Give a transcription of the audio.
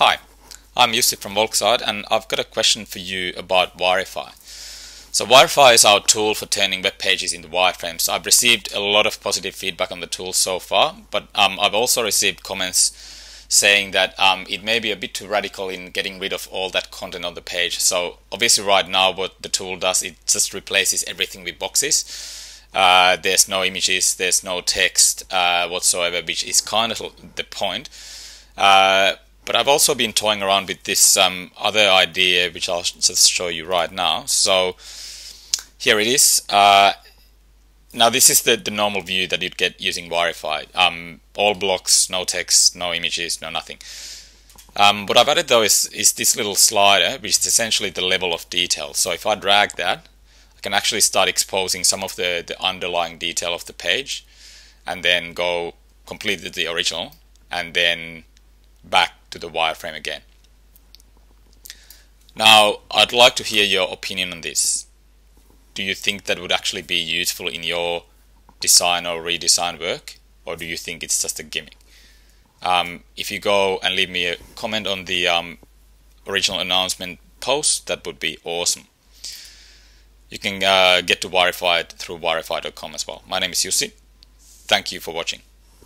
Hi, I'm Jussi from Volkside and I've got a question for you about Wirify. So Wirify is our tool for turning web pages into wireframes. I've received a lot of positive feedback on the tool so far, but um, I've also received comments saying that um, it may be a bit too radical in getting rid of all that content on the page. So obviously right now what the tool does, it just replaces everything with boxes. Uh, there's no images, there's no text uh, whatsoever, which is kind of the point. Uh, but I've also been toying around with this um, other idea, which I'll just show you right now. So here it is. Uh, now this is the, the normal view that you'd get using Wirify. Um, all blocks, no text, no images, no nothing. Um, what I've added though is, is this little slider, which is essentially the level of detail. So if I drag that, I can actually start exposing some of the, the underlying detail of the page and then go completely the original and then back to the wireframe again. Now, I'd like to hear your opinion on this. Do you think that would actually be useful in your design or redesign work, or do you think it's just a gimmick? Um, if you go and leave me a comment on the um, original announcement post, that would be awesome. You can uh, get to Wirify through wirify.com as well. My name is Jussi. Thank you for watching.